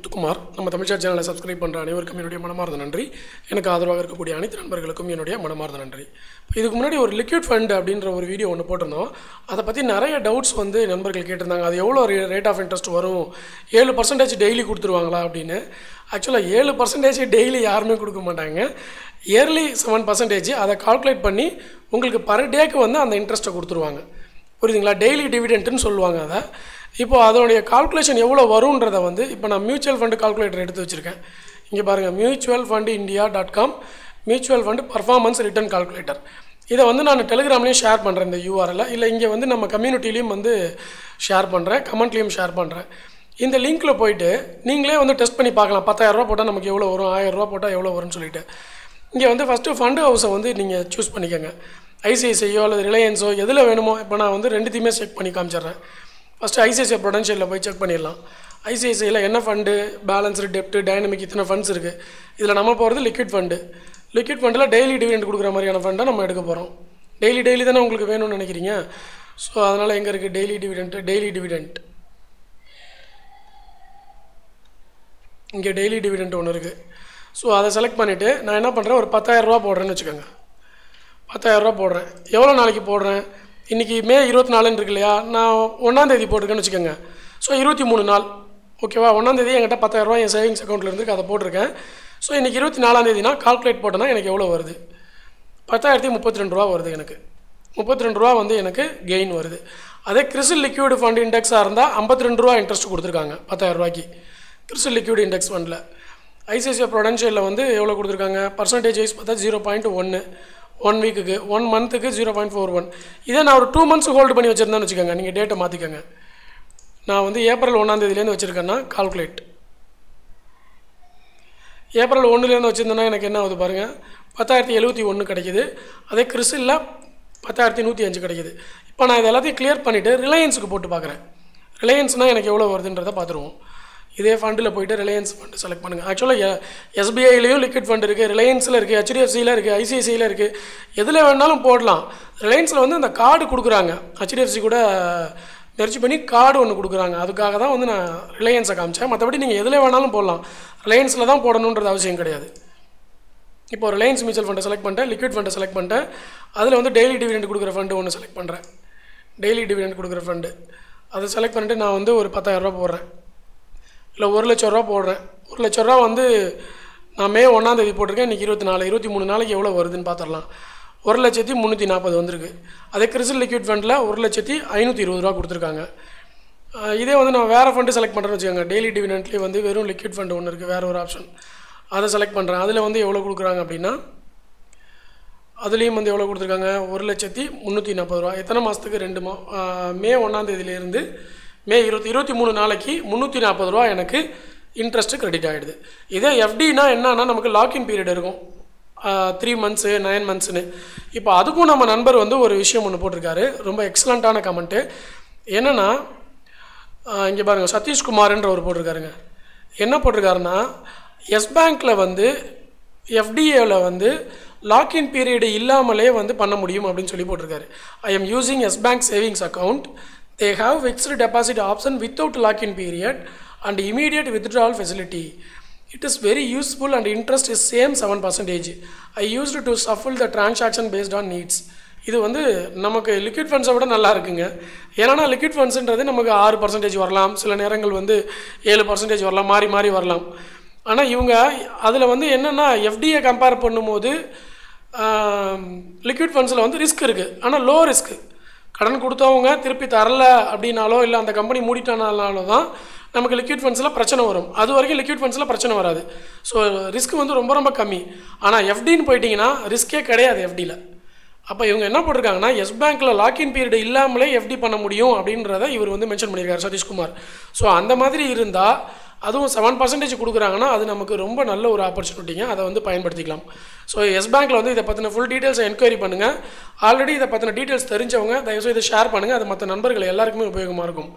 முத்துக்குமார். நம்ம தமிழ்ச்சார் சேனலை சப்ஸ்கிரைப் பண்ணுற அனைவருக்கும் என்னுடைய மனமார்ந்த நன்றி. எனக்கு ஆதரவாக இருக்கக்கூடிய அனைத்து நண்பர்களுக்கும் என்னுடைய மனமார்ந்த நன்றி. இதுக்கு முன்னாடி ஒரு லிக்விட் ஃபண்ட் அப்படின்ற ஒரு வீடியோ ஒன்று போட்டிருந்தோம். அதை பற்றி நிறைய டவுட்ஸ் வந்து நண்பர்கள் கேட்டிருந்தாங்க. அது எவ்வளோ ரேட் ஆஃப் இன்ட்ரெஸ்ட் வரும்? ஏழு பர்சன்டேஜ் டெய்லி கொடுத்துருவாங்களா அப்படின்னு. ஆக்சுவலாக ஏழு பர்சன்டேஜ் டெய்லி யாருமே கொடுக்க மாட்டாங்க. இயர்லி செவன் பர்சன்டேஜ் அதை கால்குலேட் பண்ணி உங்களுக்கு பர் டேக்கு வந்து அந்த இன்ட்ரெஸ்ட்டை கொடுத்துருவாங்க. புரியுதுங்களா? டெய்லி டிவிடெண்ட்டுன்னு சொல்லுவாங்க அதை. இப்போது அதனுடைய கால்குலேஷன் எவ்வளோ வரும்ன்றதை வந்து இப்போ நான் மியூச்சுவல் ஃபண்டு கால்குலேட்டர் எடுத்து வச்சுருக்கேன். இங்கே பாருங்கள் mutual fund India dot com mutual fund performance return calculator இதை வந்து நான் டெலிகிராம்லேயும் ஷேர் பண்ணுறேன் இந்த யூஆரில் இல்லை இங்கே வந்து நம்ம கம்யூனிட்டிலையும் வந்து ஷேர் பண்ணுறேன் கமெண்ட்லேயும் ஷேர் பண்ணுறேன் இந்த லிங்க்கில் போயிட்டு நீங்களே வந்து டெஸ்ட் பண்ணி பார்க்கலாம். பத்தாயிரரூபா போட்டால் நமக்கு எவ்வளோ வரும்? ஆயிரரூபா போட்டால் எவ்வளோ வரும்னு சொல்லிட்டு. இங்கே வந்து ஃபஸ்ட்டு ஃபண்டு ஹவுஸை வந்து நீங்கள் சூஸ் பண்ணிக்கோங்க. ஐசிஐசிஐயோ அல்லது ரிலையன்ஸோ எதில் வேணுமோ இப்போ நான் வந்து ரெண்டுத்தையுமே செக் பண்ணி காமிச்சிடுறேன். ஃபஸ்ட்டு ஐசிஐசிஐ ப்ரொடென்ஷியலில் போய் செக் பண்ணிடலாம். ஐசிஐசிஐயில் என்ன ஃபண்டு பேலன்ஸு டெப்ட்டு டைனமிக் இத்தனை ஃபண்ட்ஸ் இருக்குது இதில் நம்ம போகிறது லிக்விட் ஃபண்டு லிக்விட் ஃபண்டில் டெய்லி டிவிடெண்ட் கொடுக்குற மாதிரியான ஃபண்டை நம்ம எடுக்க போகிறோம் டெய்லி டெய்லி தானே உங்களுக்கு வேணும்னு நினைக்கிறீங்க? ஸோ அதனால் எங்கே இருக்குது டெய்லி டிவிடெண்ட்டு டெய்லி டிவிடெண்ட் இங்கே டெய்லி டிவிடெண்ட் ஒன்று இருக்குது ஸோ அதை செலக்ட் பண்ணிவிட்டு நான் என்ன பண்ணுறேன் ஒரு பத்தாயிரரூபா போடுறேன்னு வச்சுக்கோங்க. பத்தாயிரரூபா போடுறேன். எவ்வளோ நாளைக்கு போடுறேன்? இன்றைக்கி மே இருபத்தி நாலுன்னு இருக்கு இல்லையா? நான் ஒன்றாந்தேதி போட்டிருக்கேன்னு வச்சுக்கோங்க. ஸோ இருபத்தி மூணு நாள். ஓகேவா ஒன்றாந்தேதி என்கிட்ட பத்தாயிரரூபா என் சேவிங்ஸ் அக்கௌண்ட்டில் இருந்து அதை போட்டிருக்கேன். ஸோ இன்றைக்கி இருபத்தி நாலாந்தேதினா கால்குலேட் போட்டேன்னா எனக்கு எவ்வளோ வருது? பத்தாயிரத்தி முப்பத்தி ரெண்டு ரூபா வருது எனக்கு. முப்பத்தி ரெண்டு ரூபா வந்து எனக்கு கெயின் வருது. அதே கிறிஸ்டல் லிக்யூடு ஃபண்ட் இண்டெக்ஸாக இருந்தால் ஐம்பத்தி ரெண்டு ரூபா இன்ட்ரெஸ்ட் கொடுத்துருக்காங்க பத்தாயிரரூபாய்க்கு கிறிஸ்டல் லிக்யூடு இண்டெக்ஸ் ஃபண்டில் ஐசிஐசிஐ ப்ரொடென்ஷியலில் வந்து எவ்வளோ கொடுத்துருக்காங்க? பர்சன்டேஜ் வைஸ் பார்த்தா ஜீரோ பாயிண்ட் ஒன்று ஒன் வீக்குக்கு ஒன் மந்த்துக்கு ஜீரோ பாயிண்ட் ஃபோர் ஒன் இதே நான் ஒரு டூ மந்த்ஸ் ஹோல்டு பண்ணி வச்சுருந்தேன்னு வச்சுக்கோங்க. நீங்கள் டேட்டை மாற்றிக்கோங்க நான் வந்து ஏப்ரல் ஒன்றாந்தேதியிலேருந்து வச்சுருக்கேன்னா கால்குலேட் ஏப்ரல் ஒன்றுலேருந்து வச்சுருந்தேன்னா எனக்கு என்ன ஆகுது பாருங்கள் பத்தாயிரத்தி எழுபத்தி ஒன்று கிடைக்கிது. அதே கிறிஸ்டில் பத்தாயிரத்தி நூற்றி அஞ்சு கிடைக்கிது. இப்போ நான் இது எல்லாத்தையும் கிளியர் பண்ணிவிட்டு ரிலையன்ஸுக்கு போட்டு பார்க்குறேன். ரிலையன்ஸ்னால் எனக்கு எவ்வளோ வருதுன்றதை பார்த்துருவோம். இதே ஃபண்டில் போயிட்டு ரிலையன்ஸ் ஃபண்டு செலக்ட் பண்ணுங்கள் ஆக்சுவலாக எஸ்பிஐலையும் லிக்விட் ஃபண்ட் இருக்குது ரிலையன்ஸில் இருக்குது ஹெச்டிஎஃப்சியில் இருக்குது ஐசிஐசியில் இருக்குது எதில் வேணாலும் போடலாம். ரிலையன்ஸில் வந்து அந்த கார்டு கொடுக்குறாங்க. ஹெச்டிஎஃப்சி கூட மெர்ச்சி பண்ணி கார்டு ஒன்று கொடுக்குறாங்க. அதுக்காக தான் வந்து நான் ரிலையன்ஸை காமிச்சேன். மற்றபடி நீங்கள் எதில் வேணாலும் போடலாம். ரிலையன்ஸில் தான் போடணுன்றது அவசியம் கிடையாது. இப்போ ரிலையன்ஸ் மியூச்சுவல் ஃபண்டை செலக்ட் பண்ணிட்டேன் லிக்விட் ஃபண்டை செலக்ட் பண்ணிட்டேன். அதில் வந்து டெய்லி டிவிடெண்ட் கொடுக்குற ஃபண்டு ஒன்று செலக்ட் பண்ணுறேன் டெய்லி டிவிடெண்ட் கொடுக்குற ஃபண்டு அதை செலக்ட் பண்ணிட்டு நான் வந்து ஒரு பத்தாயிரரூபா போடுறேன். இல்லை ஒரு லட்ச ரூபா போடுறேன். ஒரு லட்ச ரூபா வந்து நான் மே ஒன்றாந்தேதி போட்டிருக்கேன். இன்றைக்கி இருபத்தி நாலு இருபத்தி மூணு நாளைக்கு எவ்வளோ வருதுன்னு பார்த்துடலாம் ஒரு லட்சத்தி முந்நூற்றி நாற்பது வந்திருக்கு. அதே கிறிஸ்டல் லிக்விட் ஃபண்டில் ஒரு லட்சத்தி ஐநூற்றி இருபது ரூபா கொடுத்துருக்காங்க. இதே வந்து நான் வேறு ஃபண்டு செலக்ட் பண்ணுறேன்னு வச்சுக்கோங்க. டெய்லி டிவிடெண்ட்லேயே வந்து வெறும் லிக்விட் ஃபண்டு ஒன்று இருக்குது வேறு ஒரு ஆப்ஷன் அதை செலக்ட் பண்ணுறேன் அதில் வந்து எவ்வளோ கொடுக்குறாங்க அப்படின்னா அதுலேயும் வந்து எவ்வளோ கொடுத்துருக்காங்க? ஒரு லட்சத்தி முந்நூற்றி நாற்பது ரூபா. எத்தனை மாதத்துக்கு ரெண்டு மா மே ஒன்றாந்தேதியிலேருந்து மே இருபத்தி இருபத்தி மூணு நாளைக்கு முந்நூற்றி நாற்பது ரூபா எனக்கு இன்ட்ரெஸ்ட்டு கிரெடிட் ஆகிடுது இதே எஃப்டினா என்னன்னா நமக்கு லாக்இன் பீரியட் இருக்கும். த்ரீ மந்த்ஸு நைன் மந்த்ஸ்னு இப்போ அதுக்கும் நம்ம நண்பர் வந்து ஒரு விஷயம் ஒன்று போட்டிருக்காரு. ரொம்ப எக்ஸலண்ட்டான கமெண்ட்டு என்னென்னா இங்கே பாருங்கள் சதீஷ்குமார்ன்ற ஒரு போட்டிருக்காருங்க. என்ன போட்டிருக்காருன்னா எஸ் பேங்க்கில் வந்து எஃப்டிஏவில் வந்து லாக்இன் பீரியடு இல்லாமலே வந்து பண்ண முடியும் அப்படின்னு சொல்லி போட்டிருக்காரு. I am using Yes bank savings account they have fixed deposit option without lock in period and immediate withdrawal facility it is very useful and interest is same seven percentage I used to shuffle the transaction based on needs இது வந்து நமக்கு liquid ஃபண்ட்ஸை விட நல்லா இருக்குங்க. ஏன்னா liquid ஃபண்ட்ஸுன்றது நமக்கு ஆறு percentage வரலாம். சில நேரங்கள் வந்து ஏழு பர்சன்டேஜ் வரலாம். மாறி மாறி வரலாம். ஆனால் இவங்க அதில் வந்து என்னென்னா எஃப்டியை கம்பேர் பண்ணும்போது லிக்விட் ஃபண்ட்ஸில் வந்து ரிஸ்க் இருக்குது ஆனால் லோ ரிஸ்க்கு கடன் கொடுத்தவங்க திருப்பி தரல அப்படின்னாலோ இல்லை அந்த கம்பெனி மூடிட்டானாலோ தான் நமக்கு லிக்விட் ஃபண்ட்ஸில் பிரச்சனை வரும். அது வரைக்கும் லிக்விட் ஃபண்ட்ஸில் பிரச்சனை வராது. ஸோ ரிஸ்க் வந்து ரொம்ப ரொம்ப கம்மி. ஆனால் எஃப்டின்னு போயிட்டிங்கன்னா ரிஸ்க்கே கிடையாது எஃப்டியில் அப்போ இவங்க என்ன போட்டிருக்காங்கன்னா எஸ் பேங்க்கில் லாக்இன் பீரியட் இல்லாமலே எஃப்டி பண்ண முடியும் அப்படின்றத இவர் வந்து மென்ஷன் பண்ணியிருக்காரு சதீஷ்குமார். ஸோ அந்த மாதிரி இருந்தால் அதுவும் செவன் பர்சன்டேஜ் கொடுக்குறாங்கன்னா அது நமக்கு ரொம்ப நல்ல ஒரு ஆப்பர்ச்சுனிட்டிங்க அதை வந்து பயன்படுத்திக்கலாம். ஸோ எஸ் பேங்க்கில் வந்து இதை பற்றின ஃபுல் டீட்டெயில்ஸை என்கொயரி பண்ணுங்கள் ஆல்ரெடி இதை பற்றின டீட்டெயில்ஸ் தெரிஞ்சவங்க தயவுசெய்து இதை ஷேர் பண்ணுங்கள் அது மற்ற நண்பர்கள் எல்லாருக்குமே உபயோகமாக இருக்கும்.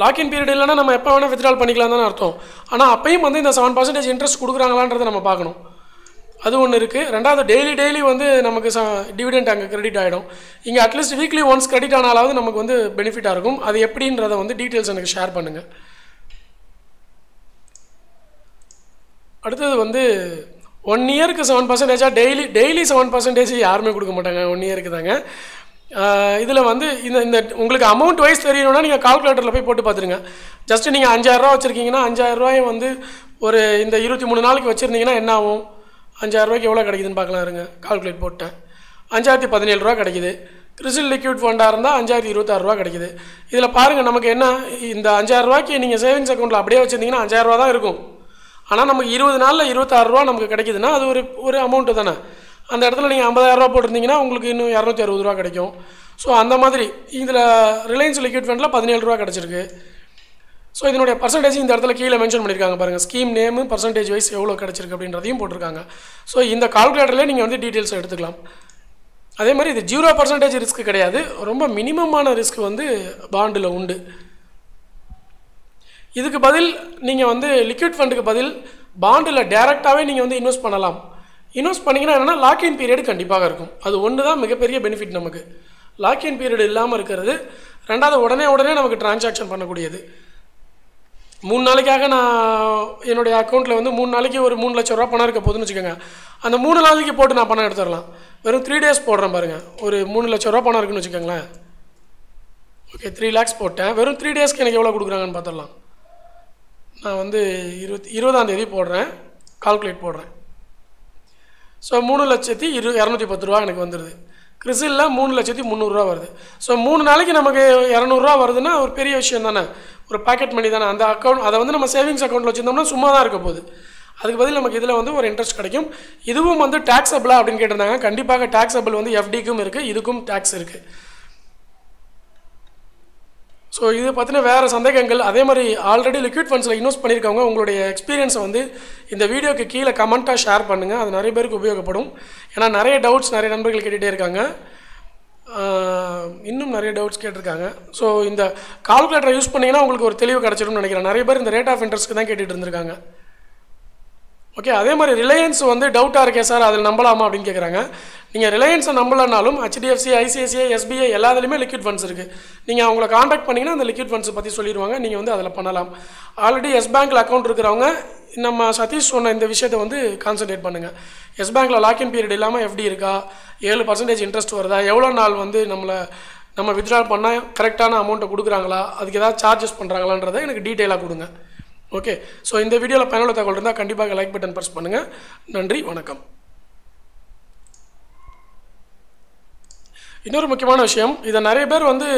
லாக்இன் பீரியட் இல்லைனா நம்ம எப்போ வேணால் வித்ட்ரால் பண்ணிக்கலாம் தானே அர்த்தம். ஆனால் அப்பையும் வந்து இந்த செவன் பர்சன்டேஜ் இன்ட்ரெஸ்ட் கொடுக்குறாங்களான்றதை நம்ம பார்க்கணும். அது ஒன்று இருக்குது ரெண்டாவது டெய்லி டெய்லி வந்து நமக்கு ச டிவிடெண்ட் அங்கே கிரெடிட் ஆகிடும் இங்கே at least weekly once credit ஆனாலாவது நமக்கு வந்து பெனிஃபிட்டாக இருக்கும். அது எப்படின்றத வந்து டீட்டெயில்ஸ் எனக்கு ஷேர் பண்ணுங்கள் அடுத்தது வந்து ஒன் இயருக்கு செவன் பர்சன்டேஜாக டெய்லி டெய்லி செவன் பர்சன்டேஜ் யாருமே கொடுக்க மாட்டாங்க. ஒன் இயருக்கு தாங்க. இதில் வந்து இந்த இந்த உங்களுக்கு அமௌண்ட் வைஸ் தெரியணும்னா நீங்கள் கால்குலேட்டரில் போய் போட்டு பார்த்துருங்க. ஜஸ்ட்டு நீங்கள் அஞ்சாயிரரூவா வச்சுருக்கீங்கன்னா அஞ்சாயிரரூவாயும் வந்து ஒரு இந்த இருபத்தி மூணு நாளைக்கு வச்சுருந்தீங்கன்னா என்ன ஆகும்? அஞ்சாயிரரூவாய்க்கு எவ்வளோ கிடைக்குதுன்னு பார்க்கலாம் இருங்க. கால்குலேட் போட்டேன். அஞ்சாயிரத்தி பதினேழு ரூபா கிடைக்குது. கிறிஸ்டல் லிக்விட் ஃபண்டாக இருந்தால் அஞ்சாயிரத்தி இருபத்தாறு ரூபா கிடைக்குது. இதில் பாருங்கள் நமக்கு என்ன இந்த அஞ்சாயிரரூவாய்க்கு நீங்கள் சேவிங்ஸ் அக்கௌண்ட்டில் அப்படியே வச்சுருந்தீங்கன்னா அஞ்சாயிரரூவா தான் இருக்கும். ஆனால் நமக்கு இருபது நாளில் இருபத்தாறு ரூபா நமக்கு கிடைக்குதுன்னா அது ஒரு ஒரு அமௌண்ட்டு தானே. அந்த இடத்துல நீங்கள் ஐம்பதாயிரரூபா போட்டிருந்தீங்கன்னா உங்களுக்கு இன்னும் இரநூத்தி அறுபது ரூபா கிடைக்கும். ஸோ அந்த மாதிரி இதில் ரிலையன்ஸ் லிக்விட் ஃபண்டில் பதினேழு ரூபா கிடச்சிருக்கு. ஸோ இதனுடைய பர்சன்டேஜ் இந்த இடத்துல கீழே மென்ஷன் பண்ணியிருக்காங்க பாருங்கள் ஸ்கீம் நேமு பர்சன்டேஜ் வைஸ் எவ்வளோ கிடச்சிருக்கு அப்படின்றதையும் போட்டிருக்காங்க. ஸோ இந்த கால்குலேட்டர்லேயே நீங்கள் வந்து டீட்டெயில்ஸ் எடுத்துக்கலாம். அதே மாதிரி இது ஜீரோ பர்சன்டேஜ் ரிஸ்க் கிடையாது. ரொம்ப மினிமமான ரிஸ்க் வந்து பாண்டில் உண்டு. இதுக்கு பதில் நீங்கள் வந்து லிக்விட் ஃபண்டுக்கு பதில் பாண்டில் டேரெக்டாகவே நீங்கள் வந்து இன்வெஸ்ட் பண்ணலாம். இன்வெஸ்ட் பண்ணிங்கன்னா என்னென்னா லாக்இன் பீரியட் கண்டிப்பாக இருக்கும். அது ஒன்று தான் மிகப்பெரிய பெனிஃபிட் நமக்கு. லாக்இன் பீரியட் இல்லாமல் இருக்கிறது ரெண்டாவது உடனே உடனே நமக்கு டிரான்சாக்ஷன் பண்ணக்கூடியது. மூணு நாளைக்காக நான் என்னுடைய அக்கௌண்ட்டில் வந்து மூணு நாளைக்கு ஒரு மூணு லட்ச ரூபா பணம் இருக்க போதுன்னு வச்சுக்கோங்க. அந்த மூணு நாளைக்கு போட்டு நான் பணம் எடுத்துடலாம். வெறும் த்ரீ டேஸ் போடுறேன் பாருங்கள் ஒரு மூணு லட்ச ரூபா பணம் இருக்குன்னு வச்சுக்கோங்களேன். ஓகே த்ரீ லேக்ஸ் போட்டேன். வெறும் த்ரீ டேஸ்க்கு எனக்கு எவ்வளோ கொடுக்குறாங்கன்னு பார்த்துடலாம். நான் வந்து இருபத்தி இருபதாம் தேதி போடுறேன். கால்குலேட் போடுறேன். ஸோ மூணு லட்சத்தி இரு இரநூத்தி பத்து ரூபா எனக்கு வந்துடுது கிறிஸில் மூணு லட்சத்தி முந்நூறுரூவா வருது. ஸோ மூணு நாளைக்கு நமக்கு இரநூறுவா வருதுன்னா ஒரு பெரிய விஷயம் தானே. ஒரு பாக்கெட் மணி தானே. அந்த அக்கௌண்ட் அதை வந்து நம்ம சேவிங்ஸ் அக்கௌண்ட்டில் வச்சுருந்தோம்னா சும்மா தான் இருக்க போகுது. அதுக்கு பதில் நமக்கு இதில் வந்து ஒரு இன்ட்ரெஸ்ட் கிடைக்கும். இதுவும் வந்து டேக்ஸபிளா அப்படின்னு கேட்டிருந்தாங்க. கண்டிப்பாக டேக்ஸபிள் வந்து எஃப்டிக்கும் இருக்குது இதுக்கும் டேக்ஸ் இருக்குது ஸோ இது பற்றின வேறு சந்தேகங்கள். அதே மாதிரி ஆல்ரெடி லிக்விட் ஃபண்ட்ஸில் இன்வெஸ்ட் பண்ணியிருக்கவங்க உங்களுடைய எக்ஸ்பீரியன்ஸை வந்து இந்த வீடியோக்கு கீழே கமெண்ட்டாக ஷேர் பண்ணுங்கள் அது நிறைய பேருக்கு உபயோகப்படும். ஏன்னா நிறைய டவுட்ஸ் நிறைய நண்பர்கள் கேட்டுகிட்டே இருக்காங்க. இன்னும் நிறைய டவுட்ஸ் கேட்டிருக்காங்க. ஸோ இந்த கால்குலேட்டரை யூஸ் பண்ணிங்கன்னா உங்களுக்கு ஒரு தெளிவு கிடச்சிடும்னு நினைக்கிறேன். நிறைய பேர் இந்த ரேட் ஆஃப் இன்ட்ரெஸ்ட்க்கு தான் கேட்டுகிட்டு இருந்திருக்காங்க. ஓகே அதே மாதிரி ரிலையன்ஸ் வந்து டவுட்டாக இருக்கே சார் அதில் நம்பலாமா அப்படின்னு கேட்குறாங்க நீங்கள் ரிலையன்ஸை நம்பலனாலும் ஹெச்டிஎஃப்சி ஐசிஐசிஐ எஸ்பிஐ எல்லாத்துலேயுமே லிக்விட் ஃபண்ட்ஸ் இருக்குது நீங்கள் அவங்கள காண்டாக்ட் பண்ணிங்கன்னா அந்த லிக்விட் ஃபண்ட்ஸ் பற்றி சொல்லிடுவாங்க. நீங்கள் வந்து அதில் பண்ணலாம். ஆல்ரெடி எஸ் பேங்க்கில் அக்கௌண்ட் இருக்கிறவங்க நம்ம சதீஷ் சொன்ன இந்த விஷயத்தை வந்து கான்சன்ட்ரேட் பண்ணுங்கள் எஸ் பேங்க்கில் லாக்இன் பீரியட் இல்லாமல் எஃப்டி இருக்கா? ஏழு பர்சன்டேஜ் இன்ட்ரெஸ்ட் வருதா? எவ்வளோ நாள் வந்து நம்மளை நம்ம வித்ட்ரா பண்ணால் கரெக்டான அமௌண்ட்டை கொடுக்குறாங்களா? அதுக்கு ஏதாவது சார்ஜஸ் பண்ணுறாங்களான்றதை எனக்கு டீட்டெயிலாக கொடுங்க. ஓகே ஸோ இந்த வீடியோவில் பயனுள்ள தகவல் இருந்தால் கண்டிப்பாக லைக் பட்டன் ப்ரெஸ் பண்ணுங்கள் நன்றி வணக்கம். இன்னொரு முக்கியமான விஷயம் இதை நிறைய பேர் வந்து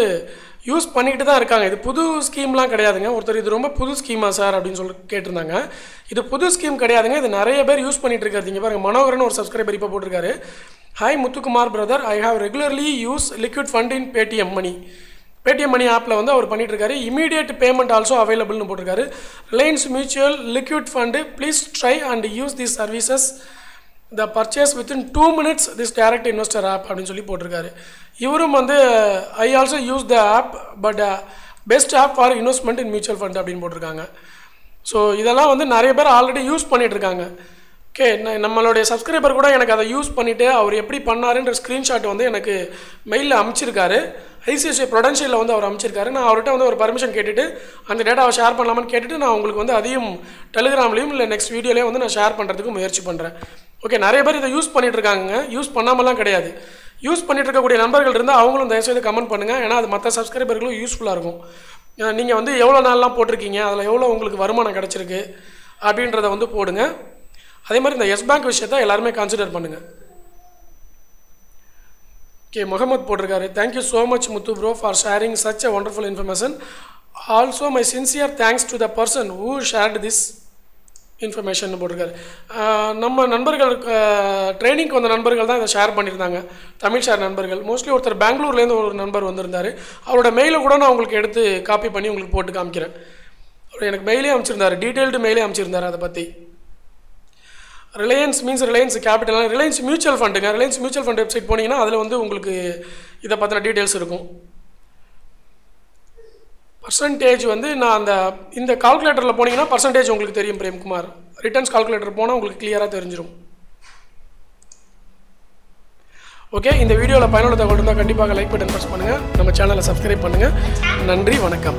யூஸ் பண்ணிக்கிட்டு தான் இருக்காங்க. இது புது ஸ்கீம்லாம் கிடையாதுங்க. ஒருத்தர் இது ரொம்ப புது ஸ்கீமா சார் அப்படின்னு சொல்லி கேட்டிருந்தாங்க. இது புது ஸ்கீம் கிடையாதுங்க. இது நிறைய பேர் யூஸ் பண்ணிட்டு இருக்காதிங்க பாருங்க மனோகரன் ஒரு சப்ஸ்கிரைபர் இப்போ போட்டிருக்காரு. Hi Muthukumar brother I have regularly use liquid fund in Paytm money Paytm money ஆப்பில் வந்து அவர் பண்ணிட்டுருக்காரு இமீடியட் பேமெண்ட் ஆல்சோ அவைலபிள்னு போட்டிருக்காரு. Reliance mutual liquid fund please try and use the services the purchase within two minutes this direct investor app அப்படின்னு சொல்லி போட்டிருக்காரு. இவரும் வந்து I also use the app but best app for investment in mutual fund அப்படின்னு போட்டிருக்காங்க. So இதெல்லாம் வந்து நிறைய பேர் ஆல்ரெடி யூஸ் பண்ணிகிட்ருக்காங்க இருக்காங்க. ஓகே நம்மளுடைய சப்ஸ்கிரைபர் கூட எனக்கு அதை யூஸ் பண்ணிவிட்டு அவர் எப்படி பண்ணாருன்ற ஸ்க்ரீன்ஷாட் வந்து எனக்கு மெயிலில் அமைச்சிருக்காரு. ஐசிஐசிஐ ப்ரொடென்ஷியலில் வந்து அவர் அமைச்சிருக்காரு. நான் அவர்கிட்ட வந்து ஒரு பர்மிஷன் கேட்டுட்டு அந்த டேட்டாவை ஷேர் பண்ணலாமான்னு கேட்டுட்டு நான் உங்களுக்கு வந்து அதையும் டெலிகிராம்லேயும் இல்லை நெக்ஸ்ட் வீடியோலேயும் வந்து நான் ஷேர் பண்ணுறதுக்கு முயற்சி பண்ணுறேன் ஓகே நிறைய பேர் இதை யூஸ் பண்ணிகிட்ருக்காங்க யூஸ் பண்ணாமலாம் கிடையாது. யூஸ் பண்ணிட்டு இருக்கக்கூடிய நண்பர்கள் இருந்தால் அவங்களும் தயவுசெய்து கமெண்ட் பண்ணுங்கள் ஏன்னா அது மற்ற சப்ஸ்கிரைபர்களும் யூஸ்ஃபுல்லாக இருக்கும். நீங்கள் வந்து எவ்வளோ நாள்லாம் போட்டிருக்கீங்க? அதில் எவ்வளோ உங்களுக்கு வருமானம் கிடச்சிருக்கு? அப்படின்றத வந்து போடுங்க. அதே மாதிரி இந்த எஸ் பேங்க் விஷயத்தை எல்லாருமே கன்சிடர் பண்ணுங்கள் ஓகே முகமது போட்டிருக்காரு. Thank you so much Muthu bro for sharing such a wonderful information also my sincere thanks to the person who shared this information போட்டிருக்காரு. நம்ம நண்பர்கள் ட்ரைனிங்க்கு வந்த நண்பர்கள் தான் இதை ஷேர் பண்ணியிருந்தாங்க. தமிழ் ஷேர் நண்பர்கள். மோஸ்ட்லி ஒருத்தர் பெங்களூர்லேருந்து ஒரு நண்பர் வந்திருந்தார். அவரோட மெயிலை கூட நான் உங்களுக்கு எடுத்து காப்பி பண்ணி உங்களுக்கு போட்டு காமிக்கிறேன். அவர் எனக்கு மெயிலே அமைச்சிருந்தார் டீட்டெயில்டு மெயிலே அமைச்சிருந்தார் அதை பற்றி Reliance means Reliance capital Reliance mutual ஃபண்டுங்க Reliance mutual fund website போனீங்கன்னா அதில் வந்து உங்களுக்கு இதை பற்றின டீட்டெயில்ஸ் இருக்கும். பர்சன்டேஜ் வந்து நான் அந்த இந்த கால்குலேட்டரில் போனீங்கன்னா பர்சன்டேஜ் உங்களுக்கு தெரியும் பிரேம்குமார். ரிட்டர்ன்ஸ் கால்குலேட்டர் போனால் உங்களுக்கு கிளியராக தெரிஞ்சிடும் ஓகே இந்த வீடியோவில் பயனுள்ள தகவல் இருந்தால் கண்டிப்பாக லைக் பட்டன் ப்ரெஸ் பண்ணுங்கள் நம்ம சேனலை சப்ஸ்கிரைப் பண்ணுங்கள் நன்றி வணக்கம்.